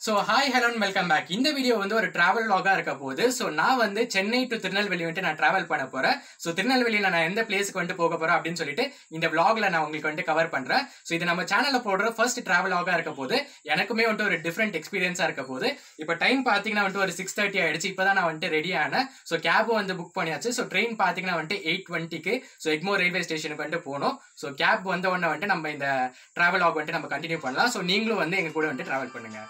So hi hello welcome back இந்த video வந்து ஒரு டிராவல் லாகாக இருக்க போகுது. ஸோ நான் வந்து சென்னை டு திருநெல்வேலி வந்துட்டு நான் டிராவல் பண்ண போகிறேன் ஸோ திருநெல்வேலியில் நான் எந்த பிளேஸுக்கு வந்துட்டு போக போறேன் அப்படின்னு சொல்லிட்டு இந்த vlogல நான் உங்களுக்கு வந்துட்டு கவர் பண்ணுறேன் ஸோ இது நம்ம சேனல்ல போடுற ஃபர்ஸ்ட் டிராவல் லாகாக இருக்க போது எனக்குமே வந்துட்டு ஒரு டிஃப்ரெண்ட் எக்ஸ்பீரியன்ஸாக இருக்க போது இப்போ டைம் பார்த்தீங்கன்னா வந்துட்டு ஒரு சிக்ஸ் தேர்ட்டி ஆயிடுச்சு. இப்போ தான் நான் வந்துட்டு ரெடி ஆனேன். ஸோ கேபும் வந்து புக் பண்ணியாச்சு. ஸோ ட்ரெயின் பார்த்தீங்கன்னா வந்துட்டு எயிட் டுவெண்ட்டிக்கு ஸோ எக்மோர் ரயில்வே ஸ்டேஷனுக்கு வந்துட்டு போகணும் ஸோ கேப் வந்த உடனே வந்துட்டு நம்ம இந்த டிராவல் லாக் வந்துட்டு நம்ம கண்டினியூ பண்ணலாம். ஸோ நீங்களும் வந்து எங்க கூட வந்துட்டு டிராவல் பண்ணுங்க.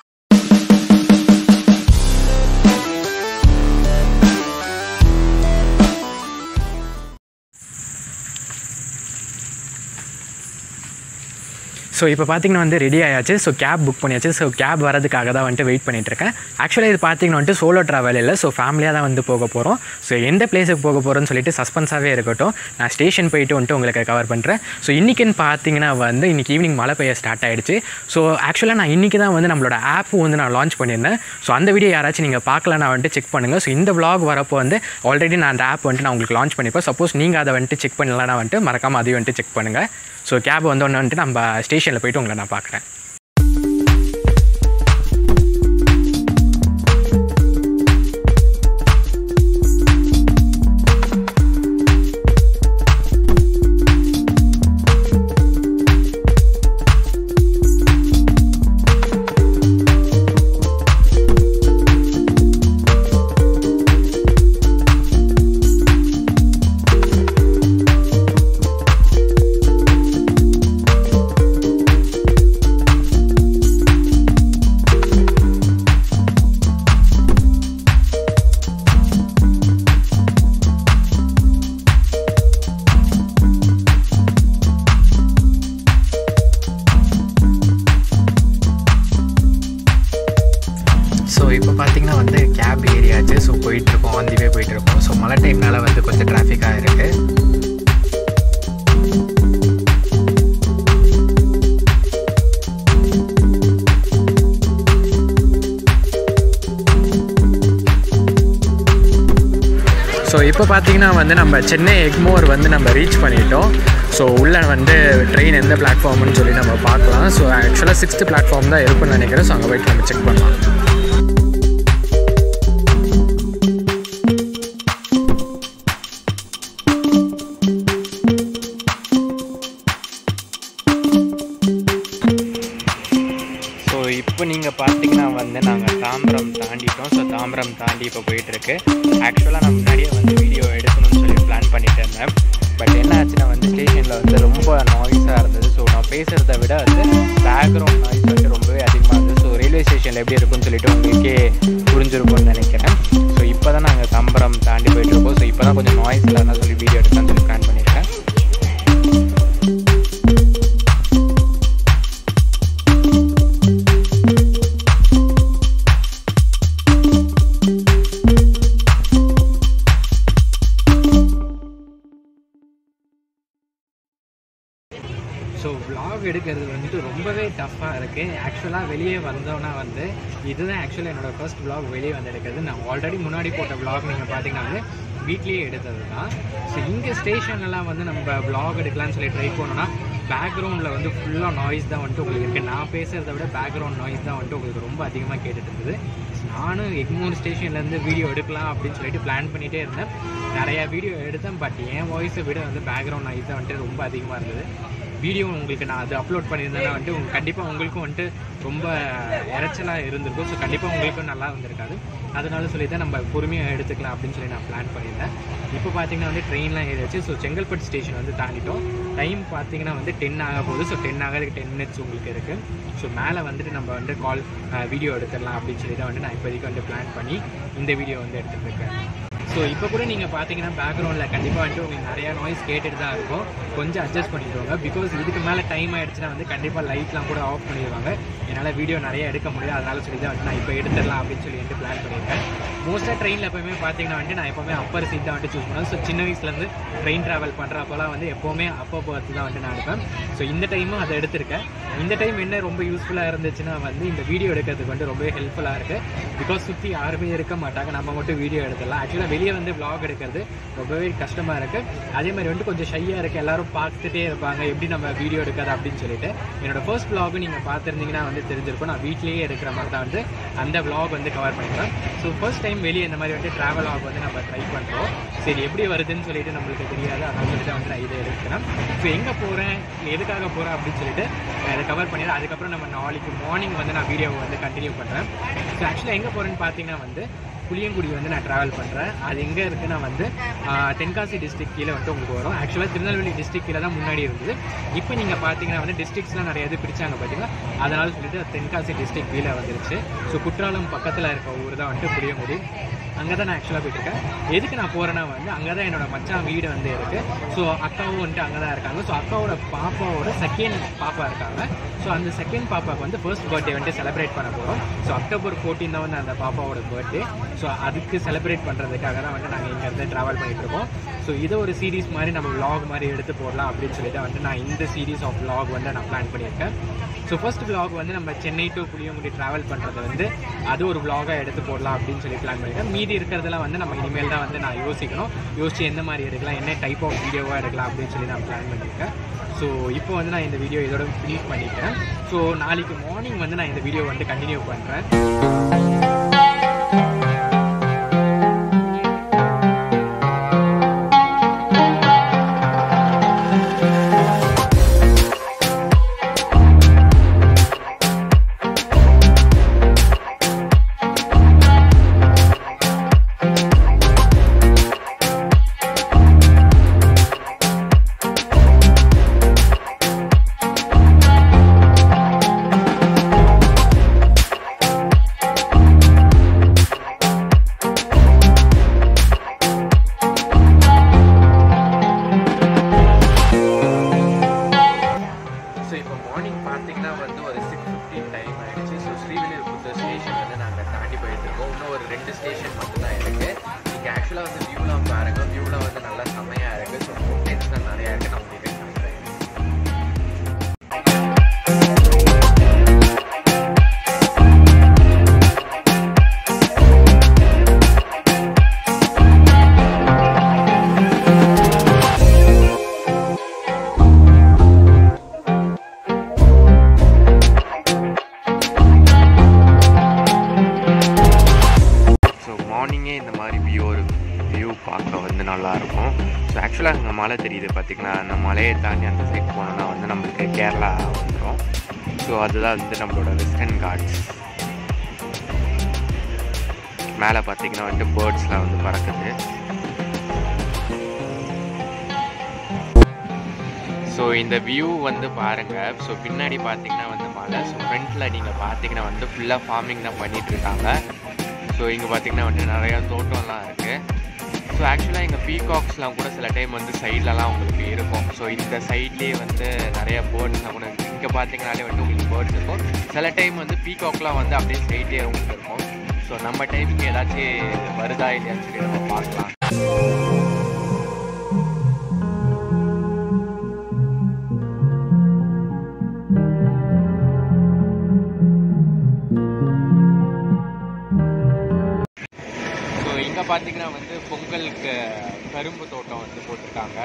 ஸோ இப்போ பார்த்தீங்கன்னா வந்து ரெடி ஆயாச்சு. ஸோ கேப் புக் பண்ணியாச்சு. ஸோ கேப் வரதுக்காக தான் வந்துட்டு வெயிட் பண்ணிகிட்டு இருக்கேன் ஆக்சுவலாக இது பார்த்தீங்கன்னா வந்துட்டு சோலோ ட்ராவல் இல்லை. ஸோ ஃபேமிலியாக தான் வந்து போக போகிறோம் ஸோ எந்த பிளேஸுக்கு போக போகிறோம்னு சொல்லிட்டு சஸ்பென்ஸாகவே இருக்கட்டும். நான் ஸ்டேஷன் போயிட்டு வந்துட்டு உங்களுக்கு கவர் பண்ணுறேன் ஸோ இன்றைக்கின்னு பார்த்தீங்கன்னா வந்து இன்றைக்கி ஈவினிங் மழை பெய்ய ஸ்டார்ட் ஆகிடுச்சு ஸோ ஆக்சுவலாக நான் இன்றைக்கி தான் வந்து நம்மளோட ஆப்பும் வந்து நான் லான்ச் பண்ணியிருந்தேன். ஸோ அந்த வீடியோ யாராச்சும் நீங்கள் பார்க்கலன்னா வந்துட்டு செக் பண்ணுங்கள் ஸோ இந்த விளாக் வரப்போ வந்து ஆல்ரெடி நான் அந்த ஆப் வந்துட்டு நான் உங்களுக்கு லான்ச் பண்ணிப்பேன் சப்போஸ் நீங்கள் அதை வந்துட்டு செக் பண்ணலன்னா வந்துட்டு மறக்காமல் அதையும் வந்துட்டு செக் பண்ணுங்கள் ஸோ கேப் வந்தோடனே வந்துட்டு நம்ம ஸ்டேஷன் ஸ்டேஷனில் போயிட்டு உங்களை நான் பார்க்குறேன். இப்போ பார்த்தீங்கன்னா வந்து நம்ம சென்னை எக்மோர் வந்து நம்ம ரீச் பண்ணிட்டோம். ஸோ உள்ளே வந்து ட்ரெயின் எந்த பிளாட்ஃபார்ம்னு சொல்லி நம்ம பார்க்கலாம். ஸோ ஆக்சுவலாக சிக்ஸ்த் பிளாட்ஃபார்ம் தான் இருக்குன்னு நினைக்கிறேன். ஸோ அங்கே போயிட்டு நம்ம செக் பண்ணலாம். ஸோ இப்போ நீங்கள் பார்த்தீங்கன்னா வந்து நாங்கள் தாம்பரம் தாண்டிட்டோம் ஸோ தாம்பரம் தாண்டி இப்போ போயிட்டுருக்கு. ஆக்சுவலாக நான் முன்னாடியே வந்து வீடியோ எடுக்கணும்னு சொல்லி பிளான் பண்ணிட்டு இருந்தேன். பட் என்ன ஆச்சுன்னா வந்து ஸ்டேஷனில் வந்து ரொம்ப நாய்ஸாக இருந்தது. ஸோ நான் பேசுகிறத விட வந்து பேக்ரவுண்ட் நாய்ஸ் வந்து ரொம்பவே அதிகமாக இருந்தது. ஸோ ரயில்வே ஸ்டேஷனில் எப்படி இருக்குன்னு சொல்லிட்டு உங்களுக்கே புரிஞ்சிருக்கும்னு நினைக்கிறேன். ஸோ இப்போ தான் நாங்கள் தாம்பரம் தாண்டி போயிட்டுருக்கோம். ஸோ இப்போ தான் கொஞ்சம் நாய்ஸ் இல்லைன்னா சொல்லி வெளியே வந்தோன்னா வந்து இதுதான் ஆக்சுவலாக என்னோட ஃபர்ஸ்ட் விளாக் வெளியே வந்து எடுக்கிறது நான் ஆல்ரெடி முன்னாடி போட்ட விளாக் நீங்கள் பார்த்தீங்கன்னா வந்து வீட்லேயே எடுத்தது தான் ஸோ இங்கே ஸ்டேஷன்லலாம் வந்து நம்ம விளாக் எடுக்கலாம்னு சொல்லி ட்ரை பண்ணோன்னா பேக்ரவுண்டில் வந்து ஃபுல்லாக நாய்ஸ் தான் வந்துட்டு உங்களுக்கு இருக்குது நான் பேசுகிறத விட பேக்ரவுண்ட் நாய்ஸ் தான் வந்துட்டு உங்களுக்கு ரொம்ப அதிகமாக கேட்டுட்டு இருந்தது. நானும் எக்மூர் ஸ்டேஷன்லேருந்து வீடியோ எடுக்கலாம் அப்படின்னு சொல்லிட்டு பிளான் பண்ணிகிட்டே இருந்தேன். நிறையா வீடியோ எடுத்தேன் பட் என் வாய்ஸை விட வந்து பேக்ரவுண்ட் நாய்ஸ் தான் வந்துட்டு ரொம்ப அதிகமாக இருந்தது. வீடியோ உங்களுக்கு நான் அது அப்லோட் பண்ணியிருந்தேன்னா வந்துட்டு உங்க கண்டிப்பாக உங்களுக்கும் வந்துட்டு ரொம்ப இறைச்சலாக இருந்திருக்கும். ஸோ கண்டிப்பாக உங்களுக்கும் நல்லா வந்திருக்காது. அதனால சொல்லி தான் நம்ம பொறுமையாக எடுத்துக்கலாம் அப்படின்னு சொல்லி நான் பிளான் பண்ணியிருந்தேன். இப்போ பார்த்தீங்கன்னா வந்து ட்ரெயின்லாம் ஏறியாச்சு. ஸோ செங்கல்பட்டு ஸ்டேஷன் வந்து தாண்டிட்டோம். டைம் பார்த்தீங்கன்னா வந்து டென் ஆக போகுது. ஸோ டென் ஆகிறதுக்கு டென் மினிட்ஸ் உங்களுக்கு இருக்குது ஸோ மேலே வந்துட்டு நம்ம வந்து கால் வீடியோ எடுத்துடலாம் அப்படின்னு சொல்லி தான் வந்து நான் இப்போதைக்கு வந்து பிளான் பண்ணி இந்த வீடியோ வந்து எடுத்துகிட்டு இருக்கேன். ஸோ இப்போ கூட நீங்கள் பார்த்தீங்கன்னா பேக்ரவுண்டில் கண்டிப்பாக வந்துட்டு உங்களுக்கு நிறையா நாய்ஸ் கேட்டுட்டு தான் இருக்கும். கொஞ்சம் அட்ஜஸ்ட் பண்ணிடுவாங்க பிகாஸ் இதுக்கு மேலே டைம் ஆயிடுச்சுன்னா வந்து கண்டிப்பாக லைட்லாம் கூட ஆஃப் பண்ணிடுவாங்க. என்னால் வீடியோ நிறைய எடுக்க முடியாது அதனால சொல்லி தான் வந்துட்டு நான் இப்போ எடுத்துடலாம் அப்படின்னு சொல்லி வந்து பிளான் பண்ணியிருக்கேன். மோஸ்ட்டாக ட்ரெயினில் எப்போவுமே பார்த்தீங்கன்னா வந்துட்டு நான் எப்போவுமே அப்பர் சீட் தான் வந்துட்டு சூஸ் பண்ணுவேன். ஸோ சின்ன வயசுலேருந்து ட்ரெயின் ட்ராவல் பண்ணுறப்போலாம் வந்து எப்போவுமே அப்போ பார்த்து தான் வந்துட்டு நான் எடுப்பேன். ஸோ இந்த டைமும் அதை எடுத்திருக்கேன். இந்த டைம் என்ன ரொம்ப யூஸ்ஃபுல்லாக இருந்துச்சுன்னா வந்து இந்த வீடியோ எடுக்கிறதுக்கு வந்து ரொம்பவே ஹெல்ப்ஃபுல்லாக இருக்குது பிகாஸ் சுற்றி யாருமே இருக்க மாட்டாங்க. நம்ம மட்டும் வீடியோ எடுத்துடலாம். ஆக்சுவலாக வெளியே வெளியே வந்து vlog எடுக்கிறது. ரொம்பவே கஷ்டமாக இருக்குது அதே மாதிரி வந்து கொஞ்சம் ஷையாக இருக்குது எல்லாரும் பார்த்துட்டே இருப்பாங்க. எப்படி நம்ம வீடியோ எடுக்கிறது அப்படின்னு சொல்லிட்டு. என்னோடய ஃபர்ஸ்ட் vlog நீங்கள் பார்த்துருந்தீங்கன்னா வந்து தெரிஞ்சிருக்கும். நான் வீட்லேயே எடுக்கிற மாதிரி தான் வந்து அந்த vlog வந்து கவர் பண்ணிக்கிறேன். ஸோ ஃபர்ஸ்ட் டைம் வெளியே இந்த மாதிரி வந்து ட்ராவல் vlog வந்து நம்ம ட்ரை பண்ணுறோம் சரி எப்படி வருதுன்னு சொல்லிட்டு நம்மளுக்கு தெரியாது. அதனால சொல்லிட்டு வந்து நான் இதை எடுக்கிறேன். ஸோ எங்கே போகிறேன் எதுக்காக போகிறேன் அப்படின்னு சொல்லிட்டு நான் இதை கவர் பண்ணிடுறேன். அதுக்கப்புறம் நம்ம நாளைக்கு மார்னிங் வந்து நான் வீடியோவை வந்து கண்டினியூ பண்ணுறேன் ஸோ ஆக்சுவலாக எங்கே போகிறேன்னு பார்த்தீங்கன்னா வந்து புளியங்குடி வந்து நான் ட்ராவல் பண்ணுறேன் அது எங்கே இருக்குன்னா வந்து தென்காசி டிஸ்ட்ரிக் கீழே வந்து உங்களுக்கு வரும். ஆக்சுவலாக திருநெல்வேலி டிஸ்ட்ரிக் கீழே தான் முன்னாடி இருந்தது. இப்போ நீங்கள் பார்த்தீங்கன்னா வந்து டிஸ்ட்ரிக்ஸ்லாம் நிறைய இது பிரித்தாங்க பார்த்தீங்கன்னா அதனால சொல்லிட்டு தென்காசி டிஸ்ட்ரிக் கீழே வந்துருச்சு. ஸோ குற்றாலம் பக்கத்தில் இருக்க ஊர் தான் வந்துட்டு புளியங்குடி. அங்கே தான் நான் ஆக்சுவலாக போயிட்டுருக்கேன். எதுக்கு நான் போகிறேன்னா வந்து அங்கே தான் என்னோட மச்சான் வீடு வந்து இருக்குது ஸோ அக்காவும் வந்துட்டு அங்கே தான் இருக்காங்க. ஸோ அக்காவோட பாப்பாவோட செகண்ட் பாப்பா இருக்காங்க. ஸோ அந்த செகண்ட் பாப்பாவுக்கு வந்து ஃபர்ஸ்ட் பர்த்டே வந்துட்டு செலிப்ரேட் பண்ண போகிறோம் ஸோ அக்டோபர் 14 தான் வந்து அந்த பாப்பாவோட பர்த்டே ஸோ அதுக்கு செலிப்ரேட் பண்ணுறதுக்காக தான் வந்து நாங்கள் இங்கேருந்து ட்ராவல் பண்ணிகிட்ருக்கோம் இருக்கோம். ஸோ இதை ஒரு சீரிஸ் மாதிரி நம்ம விலாக் மாதிரி எடுத்து போடலாம் அப்படின்னு சொல்லிட்டு வந்துட்டு நான் இந்த சீரிஸ் ஆஃப் விலாக் வந்து நான் பிளான் பண்ணியிருக்கேன். ஸோ ஃபர்ஸ்ட் vlog வந்து நம்ம சென்னை டு புளியங்குடி ட்ராவல் பண்ணுறது வந்து அது ஒரு vlog-ஆ எடுத்து போடலாம் அப்படின்னு சொல்லி பிளான் பண்ணியிருக்கேன் மீதி இருக்கிறதெல்லாம் வந்து நம்ம இனிமேல் தான் வந்து நான் யோசிக்கணும். யோசிச்சு எந்த மாதிரி எடுக்கலாம் என்ன டைப் ஆஃப் வீடியோவாக எடுக்கலாம் அப்படின்னு சொல்லி நான் பிளான் பண்ணியிருக்கேன் ஸோ இப்போ வந்து நான் இந்த வீடியோ இதோட ஃபினிஷ் பண்ணிக்கிறேன். ஸோ நாளைக்கு மார்னிங் வந்து நான் இந்த வீடியோ வந்து கண்டினியூ பண்ணுறேன் ரெண்டு ஸ்டேஷன் இருக்குது இங்கே ஆக்சுவலாக வந்து வியூலாம் பாருங்க. வியூலாம் வந்து ஆக்சுவலாக அங்கே மலை தெரியுது பார்த்திங்கன்னா அந்த மலையை தாண்டி அந்த சைட் போனோம்னா வந்து நம்மளுக்கு கேரளா வந்துடும் ஸோ அதுதான் வந்து நம்மளோட வெஸ்டர்ன் காட்ஸ் மேலே பார்த்தீங்கன்னா வந்துட்டு பேர்ட்ஸ்லாம் வந்து பறக்குது. ஸோ இந்த வியூ வந்து பாருங்கள் ஸோ பின்னாடி பார்த்தீங்கன்னா வந்து மலை ஸோ ஃப்ரண்ட்டில் நீங்கள் பார்த்தீங்கன்னா வந்து ஃபுல்லாக ஃபார்மிங் தான் பண்ணிகிட்ருக்காங்க ஸோ இங்கே பார்த்தீங்கன்னா வந்து நிறையா தோட்டம்லாம் இருக்குது ஸோ ஆக்சுவலாக எங்கள் பீகாக்ஸ்லாம் கூட சில டைம் வந்து சைட்லலாம் உங்களுக்கு இருக்கும். ஸோ இந்த சைட்லேயே வந்து நிறைய பேர்ட்ஸ்லாம் கூட இங்கே பார்த்தீங்கனாலே வந்து உங்களுக்கு பேர்ட்ஸ் இருக்கும். சில டைம் வந்து பீகாக்லாம் வந்து அப்படியே சைட்லேயே உங்களுக்கு இருக்கும். ஸோ நம்ம டைமுக்கு ஏதாச்சும் வருதா இல்லையான்னு சொல்லி நம்ம பார்க்கலாம். கரும்பு தோட்டம் வந்து போட்டிருக்காங்க.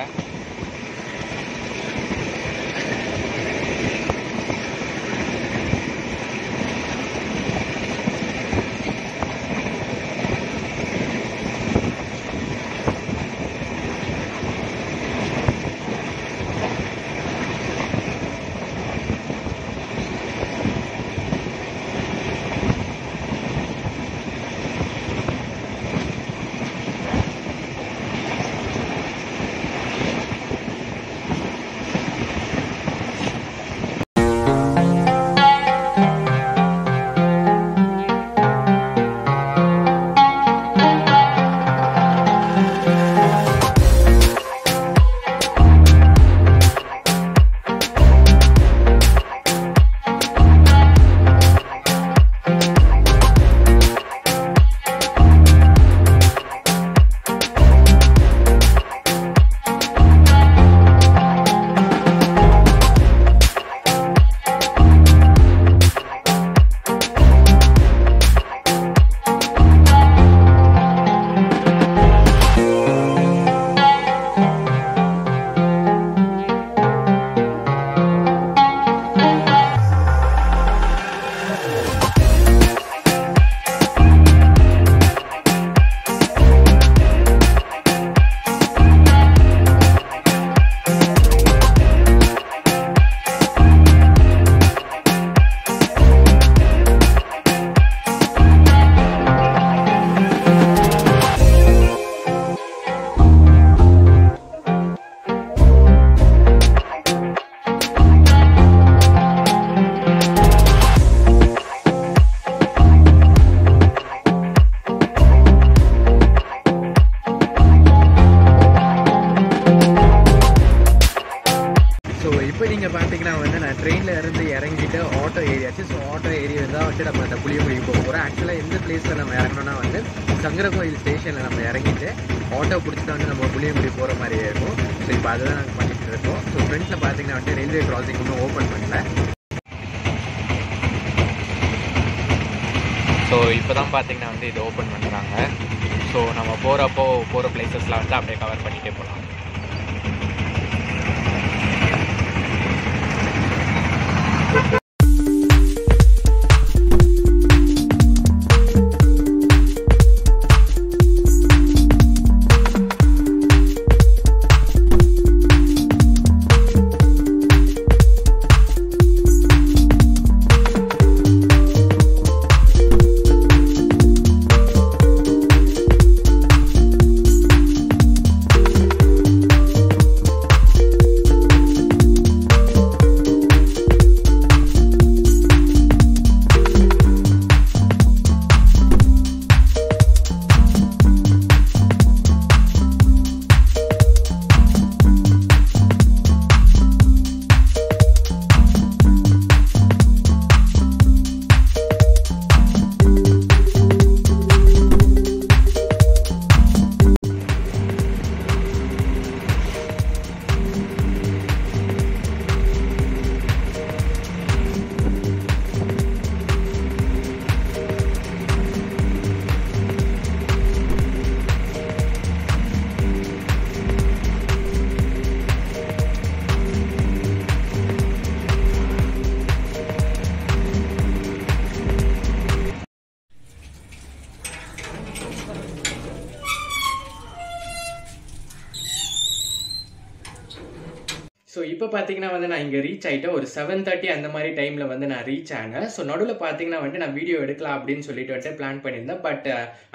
நீங்கள் பார்த்தீங்கன்னா வந்து நான் ட்ரெயினில் இருந்து இறங்கிட்டு ஆட்டோ ஏரியாச்சு ஸோ ஆட்டோ ஏரியா தான் வந்து நம்ம அந்த புளியங்குடிக்கு போக போகிறோம் ஆக்சுவலாக எந்த பிளேஸில் நம்ம இறங்கணும்னா வந்து சங்கர கோயில் ஸ்டேஷனில் நம்ம இறங்கிட்டு ஆட்டோ பிடிச்சி தான் வந்து நம்ம புளியங்குடி போகிற மாதிரியே இருக்கும். ஸோ இப்போ அதுதான் நாங்கள் பண்ணிகிட்டு இருக்கோம். ஸோ ஃப்ரெண்ட்ஸில் பார்த்தீங்கன்னா வந்து ரயில்வே கிராசிங் இன்னும் ஓப்பன் பண்ணல. ஸோ இப்போ தான் பார்த்தீங்கன்னா வந்து இது ஓப்பன் பண்ணுறாங்க ஸோ நம்ம போகிறப்போ போகிற பிளேசஸ்லாம் வந்து அப்படியே கவர் பண்ணிகிட்டே போகலாம் பார்த்தீங்கன்னா வந்து நான் இங்கே ரீச் ஆகிட்டேன் ஒரு செவன் தேர்ட்டி அந்த மாதிரி டைமில் வந்து நான் ரீச் ஆனேன். ஸோ நடுவில் பார்த்தீங்கன்னா வந்து நான் வீடியோ எடுக்கலாம் அப்படின்னு சொல்லிட்டு வந்துட்டு பிளான் பண்ணியிருந்தேன். பட்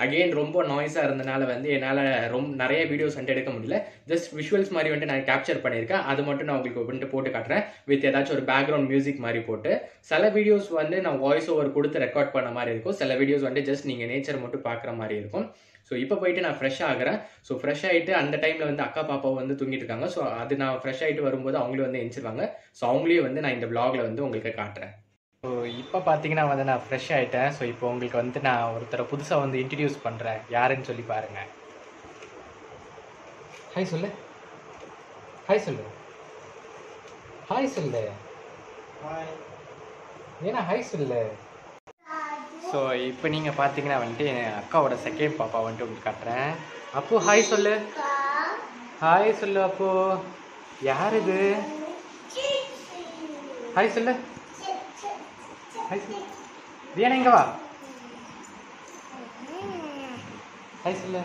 அகெயின் ரொம்ப நாய்ஸாக இருந்தனால வந்து என்னால் ரொம்ப நிறைய வீடியோஸ் வந்துட்டு எடுக்க முடியல. ஜஸ்ட் விஷுவல்ஸ் மாதிரி வந்துட்டு நான் கேப்சர் பண்ணியிருக்கேன். அது மட்டும் நான் உங்களுக்கு வந்துட்டு போட்டு காட்டுறேன். வித் ஏதாச்சும் ஒரு பேக்ரவுண்ட் மியூசிக் மாதிரி போட்டு. சில வீடியோஸ் வந்து நான் வாய்ஸ் ஓவர் கொடுத்து ரெக்கார்ட் பண்ண மாதிரி இருக்கும். சில வீடியோஸ் வந்து ஜஸ்ட் நீங்கள் நேச்சர் மட்டும் பார்க்குற மாதிரி இருக்கும். ஸோ இப்போ போயிட்டு நான் ஃப்ரெஷ் ஆகிறேன். ஸோ ஃப்ரெஷ் ஆகிட்டு அந்த டைமில் வந்து அக்கா பாப்பா வந்து தூங்கிட்டு இருக்காங்க. ஸோ அது நான் ஃப்ரெஷ் ஆகிட்டு வரும்போது அவங்களே வந்து எந்திரிச்சிருவாங்க. ஸோ அவங்களையும் வந்து நான் இந்த vlogல வந்து உங்களுக்கு காட்டுறேன். ஸோ இப்போ பார்த்தீங்கன்னா வந்து நான் ஃப்ரெஷ் ஆகிட்டேன் ஸோ இப்போ உங்களுக்கு வந்து நான் ஒருத்தரை புதுசாக வந்து இன்ட்ரடியூஸ் பண்ணுறேன் யாருன்னு சொல்லி பாருங்க. ஹாய் சொல்லு. ஹாய் சொல்லு. ஹாய் சொல்லு. ஏன்னா ஹாய் சொல்லு. ஸோ இப்போ நீங்கள் பார்த்தீங்கன்னா வந்துட்டு என் அக்காவோட செகண்ட் பாப்பா வந்துட்டு உங்களுக்கு காட்டுறேன். அப்போ ஹாய் சொல்லு. ஹாய் சொல்லு அப்போ. யார் இது? ஹாய் சொல்லு. ஹாய் சொல்லு. ரியானா இங்கே வா. ஹாய் சொல்லு.